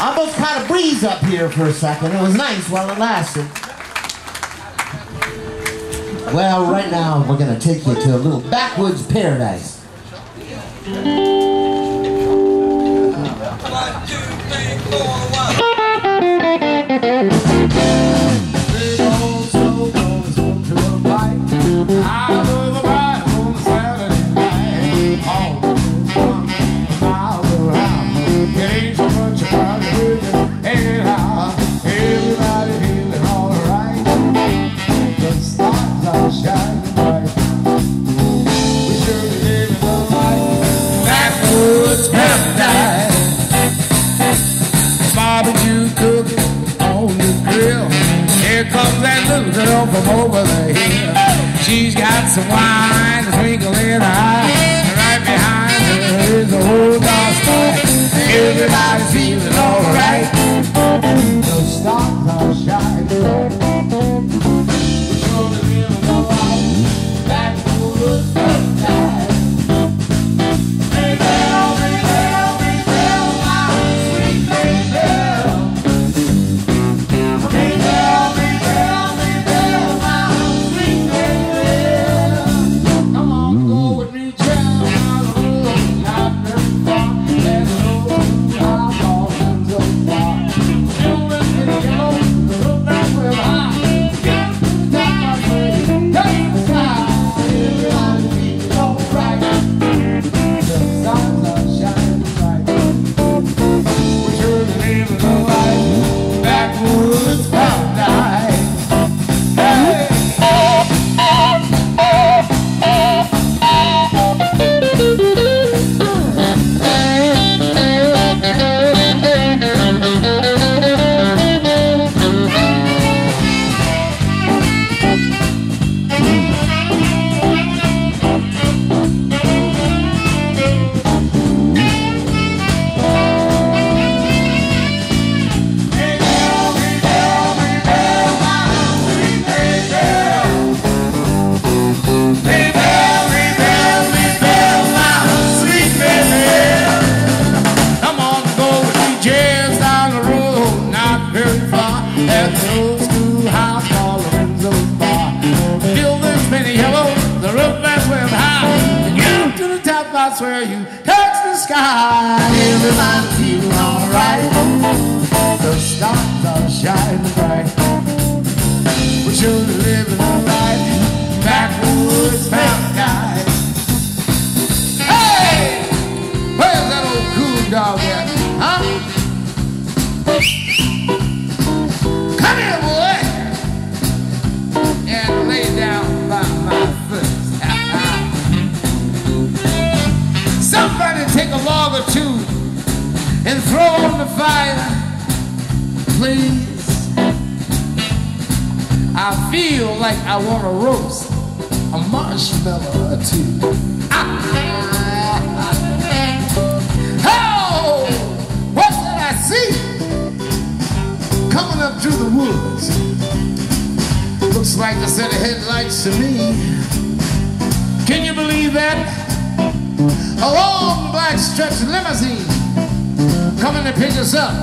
I almost caught a breeze up here for a second. It was nice while it lasted. Well, right now we're going to take you to a little backwoods paradise. One, two, three, four, girl from over the. She's got some wine, a twinkle in her eye. Right behind her is a whole dark star. Everybody's feeling alright. I swear you touch the sky. Everybody feeling alright. The stars are shining bright. We're surely living and throw on the fire, please. I feel like I want to roast a marshmallow or two. Oh, what's that I see? Coming up through the woods. Looks like a set of headlights to me. Can you believe that? a long black stretch limousine coming to pick us up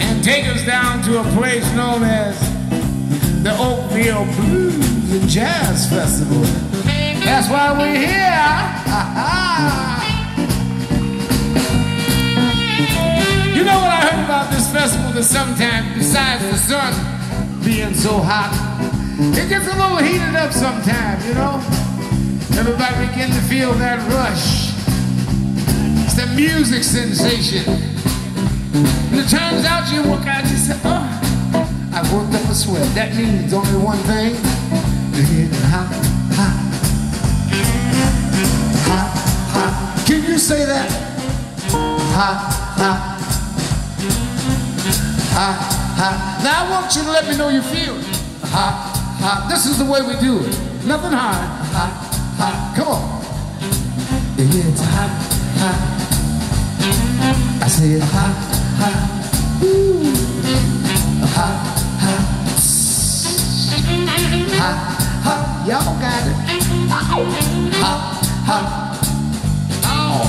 and take us down to a place known as the Oakville Blues and Jazz Festival. That's why we're here. you know what I heard about this festival that sometimes, besides the sun being so hot, it gets a little heated up sometimes, you know? Everybody begin to feel that rush. Music sensation. And it turns out you work out, you say, oh, I've worked up a sweat. That means only one thing. To get hot, hot, hot, hot. Can you say that? Hot, hot, hot, hot. Now I want you to let me know you feel it. Hot, hot. This is the way we do it. Nothing hard. Hot hot. Come on. It's hot, hot. I say hot, hot. Ooh. Hot, hot. Hot, hot. Y'all got it. Hot, hot. Oh,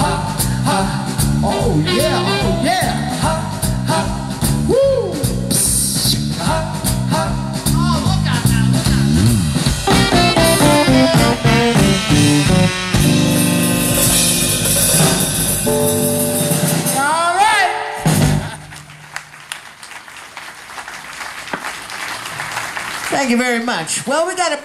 hot, hot. Oh, yeah. Thank you very much. Well, we got a birthday.